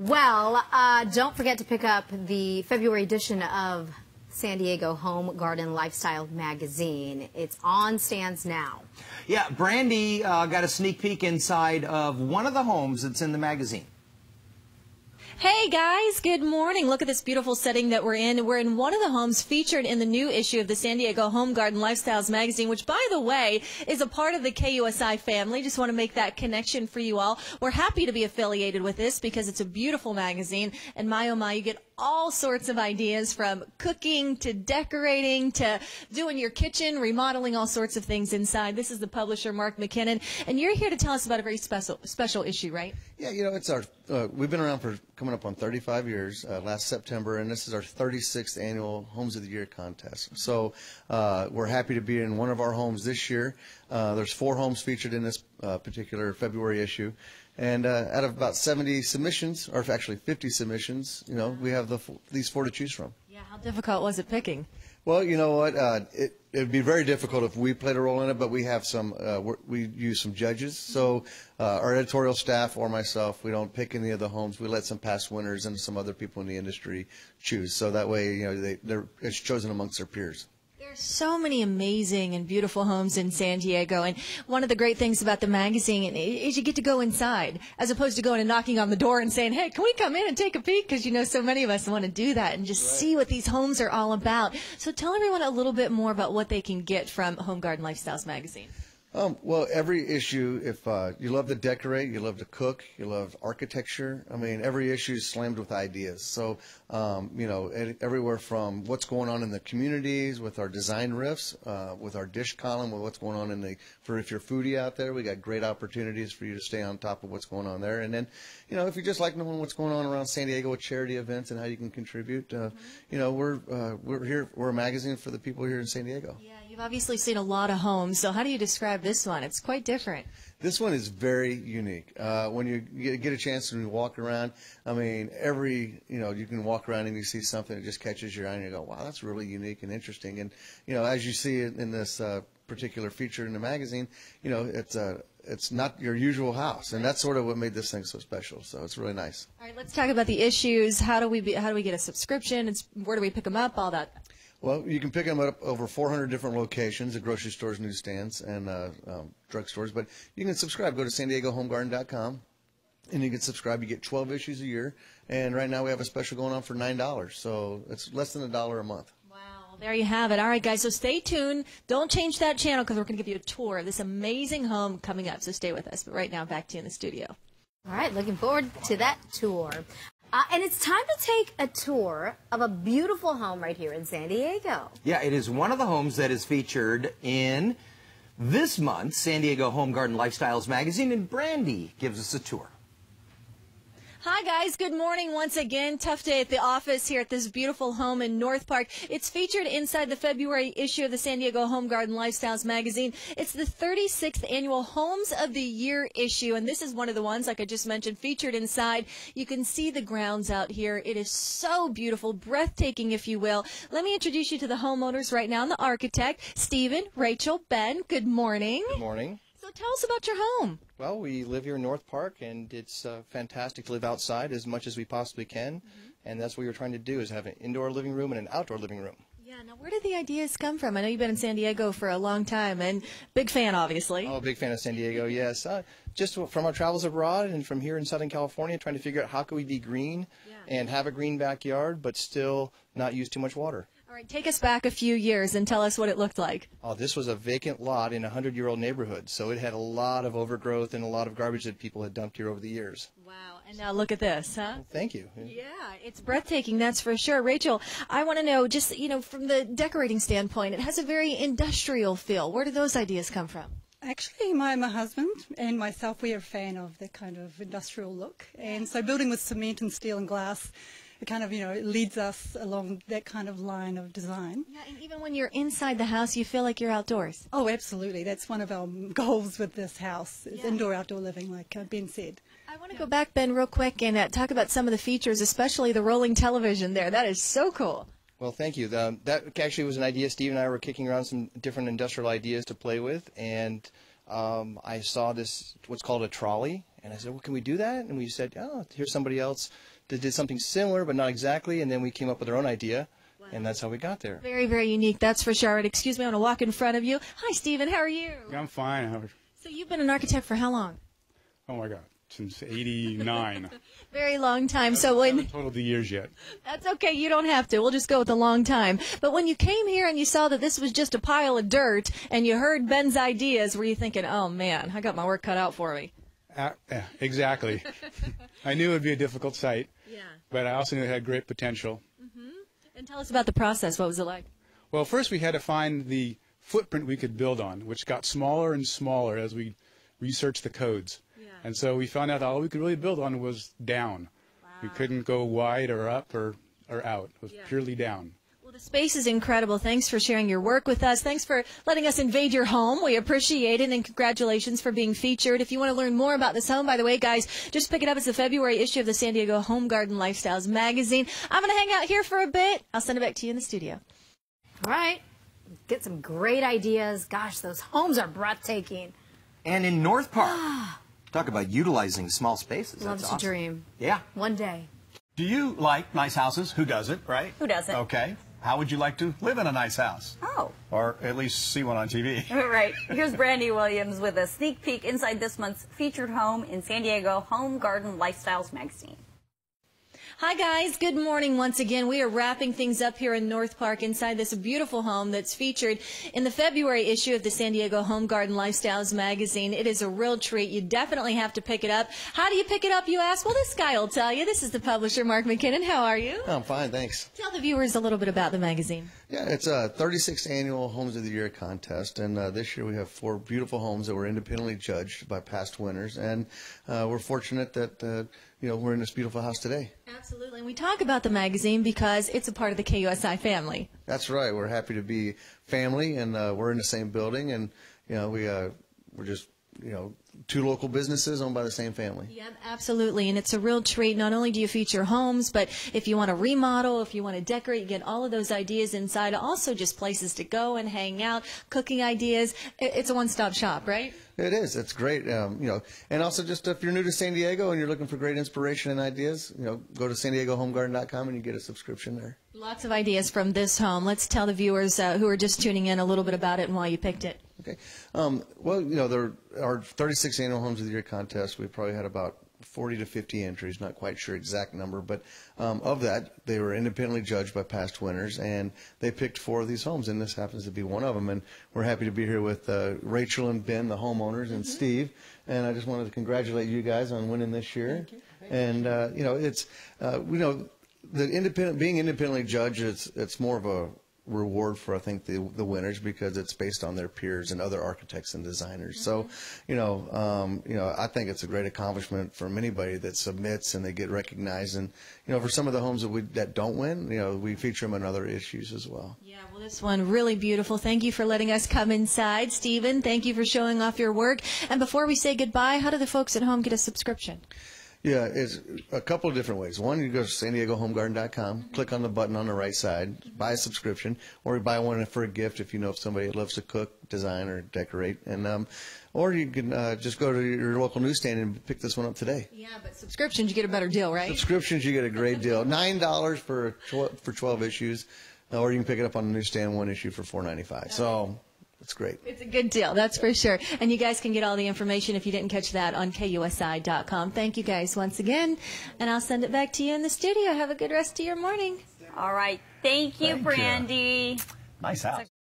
Well, uh, don't forget to pick up the February edition of San Diego Home Garden Lifestyle magazine. It's on stands now. Yeah, Brandy uh, got a sneak peek inside of one of the homes that's in the magazine. Hey guys, good morning. Look at this beautiful setting that we're in. We're in one of the homes featured in the new issue of the San Diego Home Garden Lifestyles magazine, which by the way is a part of the KUSI family. Just want to make that connection for you all. We're happy to be affiliated with this because it's a beautiful magazine and my oh my, you get all sorts of ideas from cooking to decorating to doing your kitchen, remodeling all sorts of things inside. This is the publisher, Mark McKinnon, and you're here to tell us about a very special special issue, right? Yeah, you know, it's our, uh, we've been around for coming up on 35 years uh, last September, and this is our 36th annual Homes of the Year contest. So uh, we're happy to be in one of our homes this year. Uh, there's four homes featured in this uh, particular February issue. And uh, out of about 70 submissions, or actually 50 submissions, you know, we have the, these four to choose from. Yeah, how difficult was it picking? Well, you know what? Uh, it it would be very difficult if we played a role in it, but we have some. Uh, we use some judges, so uh, our editorial staff or myself, we don't pick any of the homes. We let some past winners and some other people in the industry choose, so that way, you know, they, they're it's chosen amongst their peers. There's so many amazing and beautiful homes in San Diego, and one of the great things about the magazine is you get to go inside, as opposed to going and knocking on the door and saying, "Hey, can we come in and take a peek?" Because you know, so many of us want to do that and just right. see what these homes are all about. So, tell everyone a little bit more about what they can get from Home Garden Lifestyles magazine. Um, well, every issue, if uh, you love to decorate, you love to cook, you love architecture, I mean, every issue is slammed with ideas. So, um, you know, everywhere from what's going on in the communities with our design riffs, uh, with our dish column, with what's going on in the, for if you're foodie out there, we got great opportunities for you to stay on top of what's going on there. And then, you know, if you just like knowing what's going on around San Diego with charity events and how you can contribute, uh, you know, we're, uh, we're here, we're a magazine for the people here in San Diego. Yeah. You've obviously seen a lot of homes, so how do you describe this one? It's quite different. This one is very unique. Uh, when you get a chance to walk around, I mean, every, you know, you can walk around and you see something that just catches your eye and you go, wow, that's really unique and interesting. And, you know, as you see it in this uh, particular feature in the magazine, you know, it's a, uh, it's not your usual house, and that's sort of what made this thing so special. So it's really nice. All right, let's talk about the issues. How do we be, how do we get a subscription? It's, where do we pick them up? All that. Well, you can pick them up over 400 different locations at grocery stores, newsstands, and uh, um, drugstores. But you can subscribe. Go to san diego homegarden.com and you can subscribe. You get 12 issues a year. And right now we have a special going on for $9. So it's less than a dollar a month. Wow. There you have it. All right, guys. So stay tuned. Don't change that channel because we're going to give you a tour of this amazing home coming up. So stay with us. But right now, back to you in the studio. All right. Looking forward to that tour. Uh, and it's time to take a tour of a beautiful home right here in San Diego. Yeah, it is one of the homes that is featured in this month's San Diego Home Garden Lifestyles magazine, and Brandy gives us a tour. Hi, guys. Good morning once again. Tough day at the office here at this beautiful home in North Park. It's featured inside the February issue of the San Diego Home Garden Lifestyles magazine. It's the 36th annual Homes of the Year issue, and this is one of the ones, like I just mentioned, featured inside. You can see the grounds out here. It is so beautiful, breathtaking, if you will. Let me introduce you to the homeowners right now and the architect, Stephen, Rachel, Ben. Good morning. Good morning. So tell us about your home. Well, we live here in North Park, and it's uh, fantastic to live outside as much as we possibly can. Mm-hmm. And that's what we're trying to do is have an indoor living room and an outdoor living room. Yeah. Now, where did the ideas come from? I know you've been in San Diego for a long time, and big fan, obviously. Oh, big fan of San Diego. Yes. Uh, just from our travels abroad and from here in Southern California, trying to figure out how can we be green yeah. and have a green backyard, but still not use too much water. All right, take us back a few years and tell us what it looked like. Oh, this was a vacant lot in a hundred-year-old neighborhood, so it had a lot of overgrowth and a lot of garbage that people had dumped here over the years. Wow, and now look at this, huh? Well, thank you. Yeah, it's breathtaking, that's for sure. Rachel, I want to know, just, you know, from the decorating standpoint, it has a very industrial feel. Where do those ideas come from? Actually, my, my husband and myself, we are a fan of that kind of industrial look. And so building with cement and steel and glass it kind of, you know, it leads us along that kind of line of design. Yeah, and even when you're inside the house, you feel like you're outdoors. Oh, absolutely. That's one of our goals with this house, is yeah. indoor, outdoor living, like uh, Ben said. I want to yeah. go back, Ben, real quick and uh, talk about some of the features, especially the rolling television there. That is so cool. Well, thank you. The, that actually was an idea. Steve and I were kicking around some different industrial ideas to play with, and um, I saw this what's called a trolley, And I said, well, can we do that? And we said, oh, here's somebody else that did something similar, but not exactly. And then we came up with our own idea, and that's how we got there. Very, very unique, that's for sure. Excuse me, I want to walk in front of you. Hi, Stephen, how are you? I'm fine. Howard. So you've been an architect for how long? Oh my God, since '89. Very long time. So when haven't totaled the years yet. That's okay. You don't have to. We'll just go with a long time. But when you came here and you saw that this was just a pile of dirt and you heard Ben's ideas, were you thinking, oh man, I got my work cut out for me? Uh, yeah, exactly. I knew it would be a difficult site, Yeah. but I also knew it had great potential. Mm-hmm. And tell us about the process. What was it like? Well, first we had to find the footprint we could build on, which got smaller and smaller as we researched the codes. And so we found out all we could really build on was down. We couldn't go wide or up or, or out. It was purely down. Well, the space is incredible. Thanks for sharing your work with us. Thanks for letting us invade your home. We appreciate it, and congratulations for being featured. If you want to learn more about this home, by the way, guys, just pick it up. It's the February issue of the San Diego Home Garden Lifestyles magazine. I'm going to hang out here for a bit. I'll send it back to you in the studio. All right. Get some great ideas. Gosh, those homes are breathtaking. And in North Park, talk about utilizing small spaces. Loves That's to dream. Yeah. One day. Do you like nice houses? Who doesn't, right? Who doesn't? Okay. How would you like to live in a nice house? Oh, Or at least see one on TV? right. Here's Brandy Williams with a sneak peek inside this month's featured home in San Diego Home Garden Lifestyles magazine. Hi, guys. Good morning once again. We are wrapping things up here in North Park inside this beautiful home that's featured in the February issue of the San Diego Home Garden Lifestyles magazine. It is a real treat. You definitely have to pick it up. How do you pick it up, you ask? Well, this guy will tell you. This is the publisher, Mark McKinnon. How are you? I'm fine, thanks. Tell the viewers a little bit about the magazine. Yeah, it's a 36th annual Homes of the Year contest, and uh, this year we have four beautiful homes that were independently judged by past winners, and uh, we're fortunate that uh, you know we're in this beautiful house today. Absolutely. And we talk about the magazine because it's a part of the KUSI family. That's right. We're happy to be family, and uh, we're in the same building, and you know we uh, we're just you know two local businesses owned by the same family. Yep, absolutely. And it's a real treat. Not only do you feature homes, but if you want to remodel, if you want to decorate, you get all of those ideas inside. Also, just places to go and hang out, cooking ideas. It's a one stop shop, right? It is. It's great. Um, you know, and also just if you're new to San Diego and you're looking for great inspiration and ideas, you know, go to san diego homegarden.com and you get a subscription there. Lots of ideas from this home. Let's tell the viewers uh, who are just tuning in a little bit about it and why you picked it. Okay. Um, well, you know, there our 36 annual Homes of the Year contest. We probably had about 40 to 50 entries. Not quite sure exact number, but um, of that, they were independently judged by past winners, and they picked four of these homes, and this happens to be one of them. And we're happy to be here with uh, Rachel and Ben, the homeowners, and Steve. And I just wanted to congratulate you guys on winning this year. Thank you. And uh, you know, it's uh, you know, the independent being independently judged. It's it's more of a reward for I think the the winners because it's based on their peers and other architects and designers. So, you know, um, you know, I think it's a great accomplishment from anybody that submits and they get recognized. And you know, for some of the homes that we that don't win, you know, we feature them in other issues as well. Yeah, well, this one really beautiful. Thank you for letting us come inside, Stephen. Thank you for showing off your work. And before we say goodbye, how do the folks at home get a subscription? Yeah, it's a couple of different ways. One, you go to san diego homegarden.com, click on the button on the right side, buy a subscription, or you buy one for a gift if you know if somebody loves to cook, design, or decorate. And um, or you can uh, just go to your local newsstand and pick this one up today. Yeah, but subscriptions, you get a better deal, right? Subscriptions, you get a great deal. Nine dollars for tw- for twelve issues, or you can pick it up on the newsstand, one issue for four ninety five. So it's great. It's a good deal, that's for sure. And you guys can get all the information if you didn't catch that on KUSI.com. Thank you guys once again. And I'll send it back to you in the studio. Have a good rest of your morning. All right. Thank you, Thank you. Brandy. Nice house.